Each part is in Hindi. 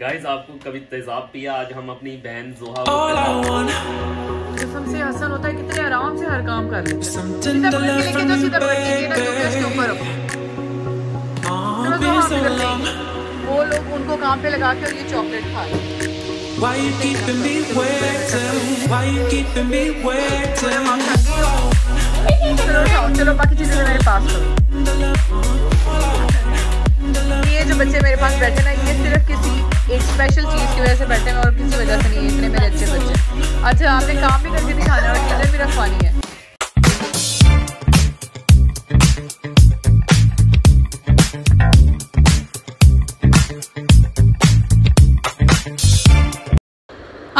गाइस आपको कभी तेजाब पिया आज हम अपनी बहन जोहा से हसन होता है कितने आराम से हर काम कर लेते सीधा to के लेके from सीधा पकड़ के ना जो उसके ऊपर baby. रखो चलो been तो. वो लोग उनको काम पे लगा के और ये चॉकलेट खा रहे Why you keeping me waiting? Why you keeping me waiting? चलो बाकी चीज़ें मेरे पास करो वजह से बैठे हैं और किसी वजह से नहीं है, इतने मेरे अच्छे बच्चे। अच्छा आपने काम भी करके दिखाना, और चीज़ें भी रखवानी है।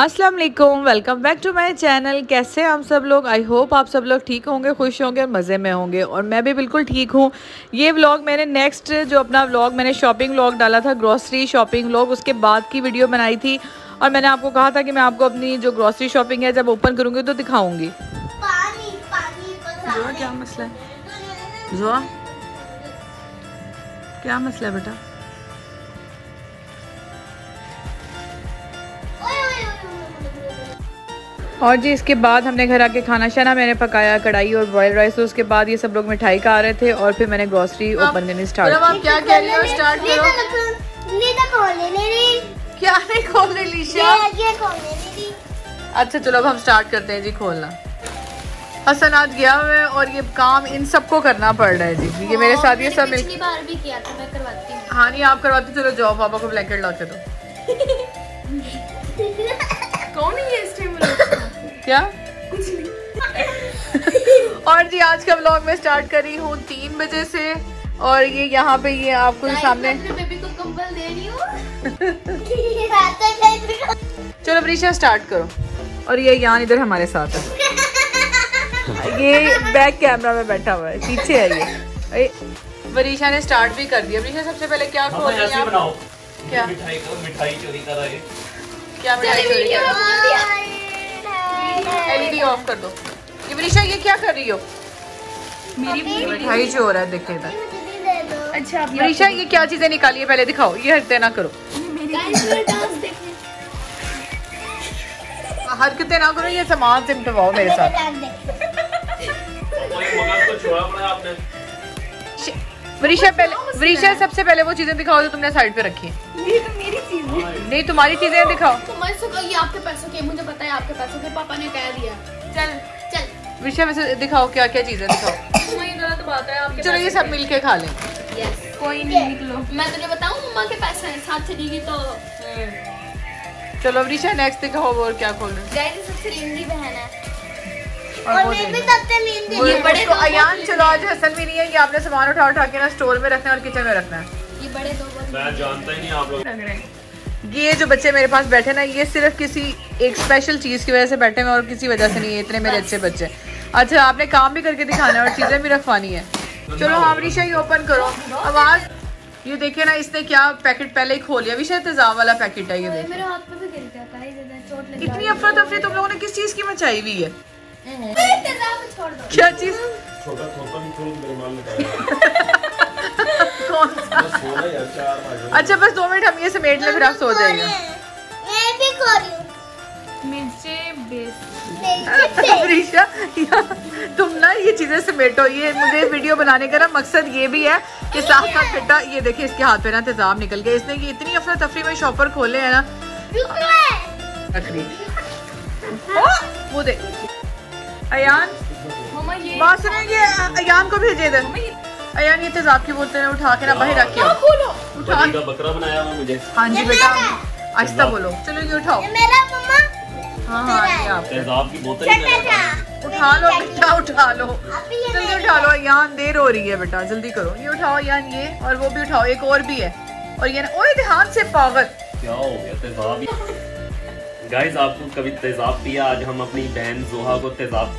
अस्सलाम वालेकुम welcome back to my channel कैसे हम सब लोग? आई होप आप सब लोग ठीक होंगे खुश होंगे और मज़े में होंगे। और मैं भी बिल्कुल ठीक हूँ। ये व्लॉग मैंने नेक्स्ट जो अपना व्लॉग मैंने शॉपिंग व्लॉग डाला था ग्रॉसरी शॉपिंग व्लॉग उसके बाद की वीडियो बनाई थी। और मैंने आपको कहा था कि मैं आपको अपनी जो ग्रॉसरी शॉपिंग है जब ओपन करूँगी तो दिखाऊँगी। क्या मसला है? क्या मसला है बेटा? और जी इसके बाद हमने घर आके खाना शाना मैंने पकाया कढ़ाई और बॉयल राइस तो उसके बाद ये सब लोग मिठाई खा रहे थे और फिर मैंने ग्रॉसरी ओपन करनी स्टार्ट आप क्या। कह रही हो? स्टार्ट करो। नीदा खोलने मेरी। क्या नहीं खोल रही लीशा ये ये खोलने मेरी। अच्छा चलो अब हम स्टार्ट करते हैं जी खोलना। हसन आज गया हुआ है और ये काम इन सबको करना पड़ रहा है जी ये मेरे साथ ये सब मिल बार भी किया था मैं करवाती हूँ। हाँ नहीं आप करवाते चलो जाओ पापा को ब्लैंकेट ला के दो। कौन है इस टाइम क्या? और जी आज का ब्लॉग मैं स्टार्ट कर रही हूँ तीन बजे से। और ये यहाँ पे ये आपको सामने बेबी को कंबल दे रही हूँ। चलो प्रीशा स्टार्ट करो। और ये यान इधर हमारे साथ है। ये बैक कैमरा में बैठा हुआ है पीछे है ये। वरीशा ने स्टार्ट भी कर दिया। वरीशा सबसे पहले क्या खोल रही हैं आप? क्या? मिठाई को मिठाई चोरी कर रहा क्या मिठाई चोरी कर एलईडी ऑफ़ कर दो। ये वरीशा ये क्या कर रही हो? मेरी मिठाई जो हो रहा है देखे इधर। अच्छा वरीशा ये क्या चीज़ें निकाली है? पहले दिखाओ। ये हटते ना करो। हरकते हरकतें ना करो ये सामान सिमटवाओ मेरे साथ। वरीशा पहले वरीशा सबसे पहले वो चीज़ें दिखाओ जो तुमने साइड पे रखी हैं। ये तो मेरी चीज़ है। नहीं तुम्हारी चीज़ें दिखाओ। तो मैं इसको आपके पैसों के मुझे पता है आपके पैसों के। पापा ने कह दिया। चल चल। वैसे दिखाओ क्या क्या चीज़ें दिखाओ। मम्मा गलत बात है आपके चलो ये सब मिलके खा लें। कोई नहीं निकलो। मैं तुझे बताऊँ मम्मा के पैसे हैं साथ चलेगी तो। चलो वरीशा नेक्स्ट दिखाओ और क्या खोल रहे डैडी सबसे लेंदी बहन है। और वो ये बड़े अयान चलो आज हसन भी नहीं है ये आपने सामान उठा उठा के ना स्टोर में रखना है और किचन में रखना है। ये बड़े दो मैं जानता ही नहीं आप लोग। ये जो बच्चे मेरे पास बैठे ना ये सिर्फ़ किसी एक स्पेशल चीज़ की वजह से बैठे हैं और किसी वजह से नहीं है इतने मेरे अच्छे बच्चे। अच्छा आपने काम भी करके दिखाना है और चीज़ें भी रखवानी है। चलो हाँ। विशा ये ओपन करो। आवाज़ ये देखिए ना इसने क्या पैकेट पहले ही खोल लिया। विषय तेजाब वाला पैकेट है ये देखिए। मेरे हाथ पे भी गिर जाता है ज़्यादा चोट लग इतनी अफरा तफरी तुम लोगों ने किस चीज़ की मचाई हुई है? क्या चीज़? छोटा छोटा भी थोड़ा मेरे मान कौन सा? अच्छा बस दो मिनट हम ये समेट ले फिर आप सो जाएँगे। मैं भी खो रही हूँ। प्रीशा तुम ना ये चीज़ें समेटो। ये मुझे वीडियो बनाने का ना मकसद ये भी है कि साथ साथ बेटा ये देखिए इसके हाथ पे ना तेजाब निकल गया। इसने ये इतनी अफरा तफरी में शॉपर खोले है ना। तकरीब वो दे अयान? मम्मा ये अयान को भेजे दे अयान ये तेजाब की बोतल उठा के ना बाहर रख के खोलो। उठा। का बकरा बनाया हुआ मुझे। हाँ जी बेटा आहिस्ता बोलो। चलो ये उठाओ। मेरा मम्मा। हाँ हाँ तेजाब की बोतल ही सा उठा लो बेटा उठा लो। जल्दी उठा लो यान देर हो रही है बेटा जल्दी करो। ये उठाओ यान ये और वो भी उठाओ एक और भी है। और ये ना ओए ध्यान से पागल। क्या हो गया तेजाब ही गाइस आपको कभी तेजाब पिया? आज हम अपनी बहन जोहा को तेजाब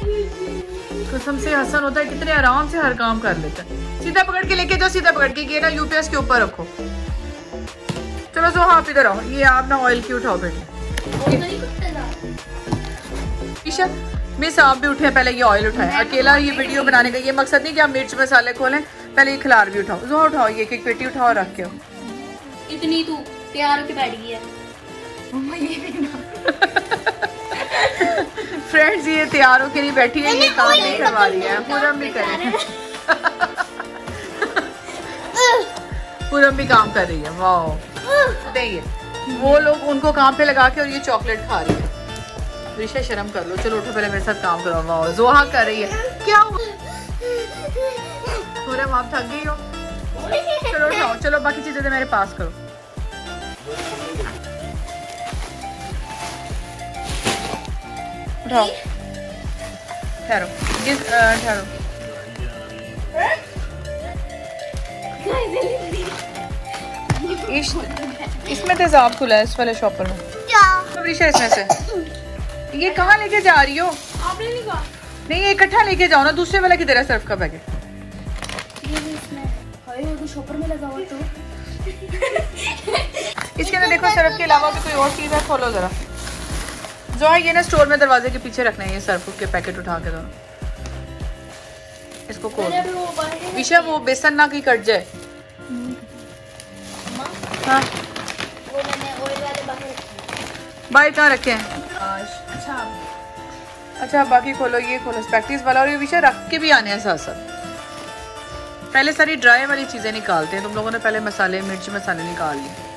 कसम से हसन होता है कितने आराम से हर काम कर लेता है। सीधा पकड़ के लेके जाओ सीधा पकड़ के ये ना यूपीएस के ऊपर रखो। चलो जो आप इधर आओ। ये आप ना ऑयल की उठाओ बेटे। ईशा मिस आप भी उठे पहले ये ऑयल उठाए। अकेला ये वीडियो बनाने का ये मकसद नहीं कि आप मिर्च मसाले खोलें पहले ये खिलार भी उठाओ। जो उठाओ ये एक एक पेटी उठाओ रख के इतनी तू तैयार होके बैठ गई है। फ्रेंड्स ये तैयार होके नहीं बैठी है ये काम नहीं करवा रही है। पूरम भी कर। रही। है पूरम भी काम कर रही है वाह देखिए वो लोग उनको काम पे लगा के और ये चॉकलेट खा रही है। ऋषा शर्म कर लो। चलो उठो पहले मेरे साथ काम करो वाह जोहा कर रही है। क्या हुआ? पूरम आप थक गई हो? चलो उठाओ। चलो बाकी चीज़ें तो मेरे पास करो। उठाओ। ठहरो। ये ठहरो। इसमें तेजाब खुला है इस वाले शॉपर में। अब ऋषा इसमें से। ये कहाँ लेके जा रही हो? आपने नहीं कहा। नहीं ये इकट्ठा लेके जाओ ना दूसरे वाला किधर है सर्फ का पैकेट इसमें हाय वो तो शॉपर में लगा हुआ तो। इसके अंदर देखो सर्फ के अलावा भी कोई और चीज़ है खोलो जरा। जो है ये ना स्टोर में दरवाजे के पीछे रखना है ये सर्फ के पैकेट उठा के दोनों इसको खोल। अभी वो विशा वो बेसन ना कहीं कट जाए। हाँ। हैं। बाहर कहाँ रखे हैं? अच्छा। अच्छा बाकी खोलो ये खोलो प्रैक्टिस वाला। और ये विषय रख के भी आने हैं साथ साथ। पहले सारी ड्राई वाली चीज़ें निकालते हैं। तुम लोगों ने पहले मसाले मिर्च मसाले निकाल लिए।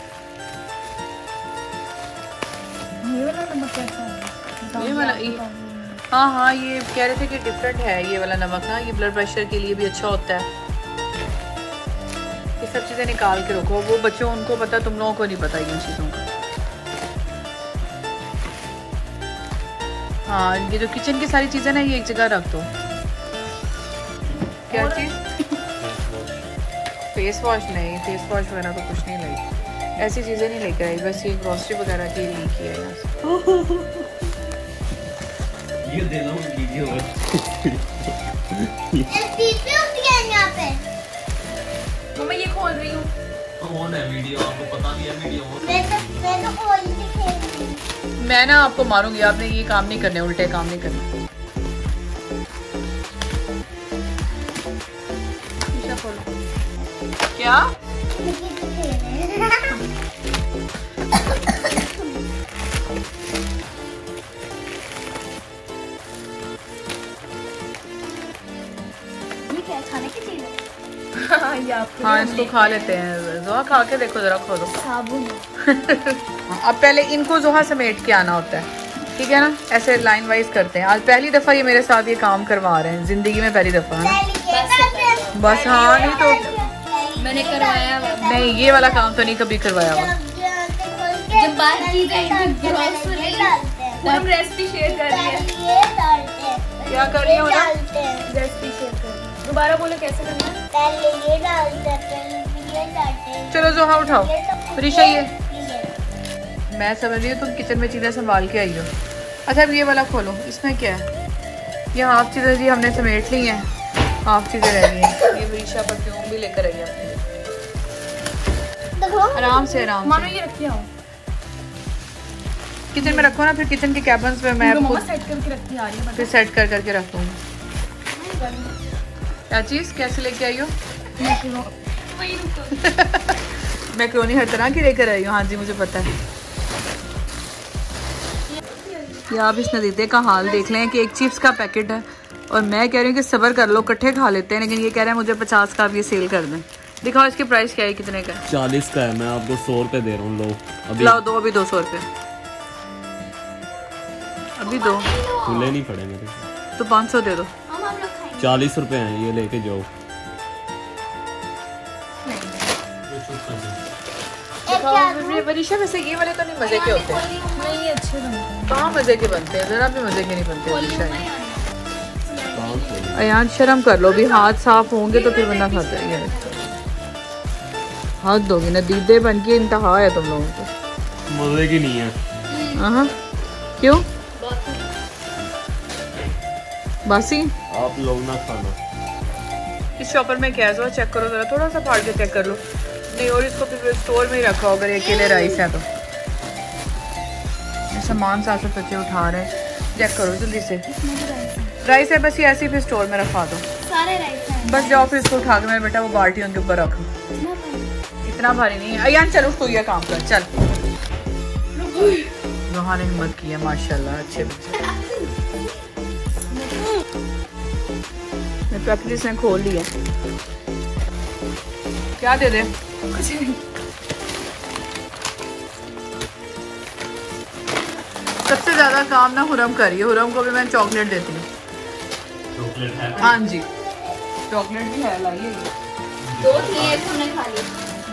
ये वाला नमक कैसा है ये वाला हाँ हाँ ये कह रहे थे कि डिफरेंट है ये वाला नमक ना ये ब्लड प्रेशर के लिए भी अच्छा होता है। ये सब चीज़ें निकाल के रखो वो बच्चों उनको पता तुम लोगों को नहीं पता इन चीज़ों का। हाँ ये जो किचन की सारी चीज़ें ना ये एक जगह रख दो। क्या चीज़? फेस वॉश नहीं फेस वॉश वगैरह तो कुछ नहीं लाई ऐसी चीज़ें नहीं लेकर आई बस ये ग्रॉसरी वगैरह की ली की है यहाँ ये दे दो मम्मा ये खोल रही हूँ। ऑन है वीडियो आपको पता भी है वीडियो मैं ना आपको मारूँगी आपने ये काम नहीं करने उल्टे काम नहीं करने। क्या? हाँ इसको खा लेते हैं। जोहा खा के देखो जरा अब पहले इनको जोहा समेट के आना होता है। ठीक है ना? ऐसे लाइन वाइज करते हैं। आज पहली दफ़ा ये मेरे साथ ये काम करवा रहे हैं। ज़िंदगी में पहली दफ़ा है बस। हाँ नहीं तो मैंने करवाया नहीं ये वाला काम तो नहीं कभी करवाया हुआ। जब बात की जाएगी रेसिपी शेयर कर रही है। क्या कर रही हो ना? है दोबारा बोलो कैसे करना है? चलो जोहा उठाओ। ऋषा ये। मैं समझ रही हूँ तुम किचन में चीज़ें संभाल के आई हो। अच्छा अब ये वाला खोलो। इसमें क्या है? ये हाफ़ चीज़ें जी हमने समेट ली हैं। हाफ़ चीज़ें रह गई हैं। ये ऋषा परफ्यूम भी लेकर आई है अपने आराम से आराम मानो ये रखी आओ किचन में रखो ना फिर किचन के कैबन्स में मैं सेट करके रखती आ रही है फिर सेट कर करके रख दूँगी क्या चीज़ कैसे लेके आई हो? वही रुको मैक्रोनी हर तरह की लेकर आई हूँ हाँ जी मुझे पता है। ये आप इस नदीते का हाल देख लें कि एक चिप्स का पैकेट है और मैं कह रही हूँ कि सबर कर लो इकट्ठे खा लेते हैं लेकिन ये कह रहे हैं मुझे पचास का आप ये सेल कर दें। दिखाओ इसकी प्राइस क्या है कितने का चालीस का है मैं आपको सौ रुपए दे रहा हूँ लो। अभी लाओ दो अभी दो सौ रुपये अभी दो। खुले नहीं पड़े मेरे। तो पाँच सौ दे दो। चालीस रुपए हैं ये लेके जाओ। वरीशा वैसे ये वाले तो नहीं मज़े के होते। नहीं अच्छे बनते कहाँ मज़े के बनते हैं? जरा भी मज़े के नहीं बनते खोलिए वरीशा मम्मा ये। यहाँ। कहाँ खोले? अयान शर्म कर लो भी हाथ साफ़ होंगे तो फिर बंदा खाता है हाथ दोगे ना दीदे बन के इंतहा है तुम लोगों को। मज़े की नहीं है हाँ। क्यों? बासी? आप लोग ना खाना। इस शॉपर में क्या है? चेक करो जरा थोड़ा सा फाड़ के चेक कर लो। नहीं और इसको फिर स्टोर में ही रखा हो अगर ये अकेले राइस है तो। सामान साथ साथ बच्चे उठा रहे हैं। चेक करो जल्दी से। राइस है बस ये ऐसे ही फिर स्टोर में रखा दो। सारे राइस हैं। बस जाओ फिर इसको उठा के मेरे बेटा वो बाल्टी उनके ऊपर रखो। इतना भारी? नहीं। है अयान चल उठ तू ये काम कर चल। रोहा ने हिम्मत की है माशाल्लाह अच्छे बच्चे। पैकेट इसने खोल लिया। क्या दे दे? कुछ नहीं। सबसे ज़्यादा काम ना हुरम करिए हुरम को भी मैं चॉकलेट देती हूँ। चॉकलेट है? हाँ जी। चॉकलेट भी है लाइए। दो थी एक हमने खा ली।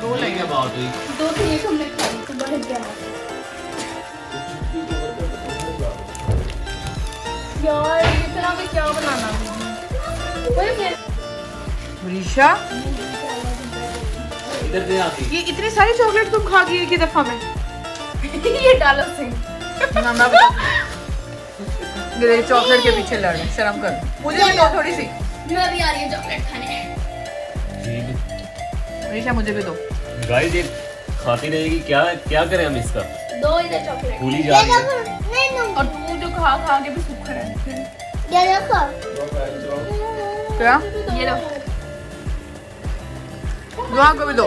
दो नहीं। क्या बात हुई? दो थी एक हमने खा ली तो बढ़ गया। यार इतना भी क्या बनाना वही दे ये इतनी सारी चॉकलेट तुम खा गई एक ही दफ़ा में? ये डालो सिंह ना मेरे चॉकलेट के पीछे लड़ रहे शर्म कर। मुझे भी दो। थोड़ी सी। मैं भी आ रही हूँ चॉकलेट खाने। ऋषा मुझे भी दो। गाइस ये खाती रहेगी। क्या क्या करें हम इसका? दो इधर चॉकलेट। भूली जा रही है। और तू जो खा खा के भी सूख रहा है। ये देखो। क्या ये लो दुआ को भी दो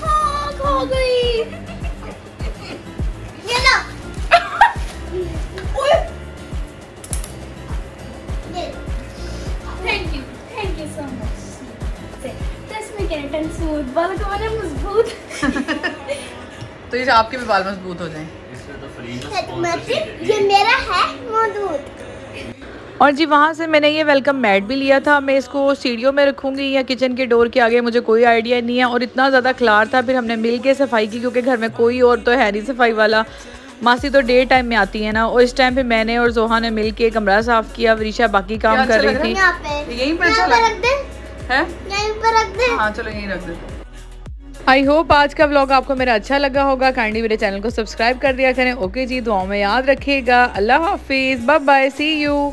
हाँ, खा गई ये लो thank you thank you so much दस में कैरेटन सूट बाल को मैंने मज़बूत तो ये आपके भी बाल मज़बूत हो जाएँ इसमें तो फ्री में ये मेरा है मज़बूत और जी वहाँ से मैंने ये वेलकम मैट भी लिया था। मैं इसको सीढ़ियों में रखूँगी या किचन के डोर के आगे मुझे कोई आइडिया नहीं है। और इतना ज़्यादा खलार था फिर हमने मिल के सफ़ाई की क्योंकि घर में कोई और तो है नहीं सफ़ाई वाला। मासी तो डे टाइम में आती है ना। और इस टाइम पे मैंने और जोहा ने मिल के कमरा साफ़ किया वरीशा बाकी काम कर रही थी। यहीं यहाँ अच्छा पे लग- रख दे। है? यहीं पे रख दे। हाँ चलो यहीं रख दे। आई होप आज का ब्लॉग आपको मेरा अच्छा लगा होगा। काइंडली मेरे चैनल को सब्सक्राइब कर दिया करें। ओके जी दुआओं में याद रखिएगा। अल्लाह हाफिज़। Bye bye C you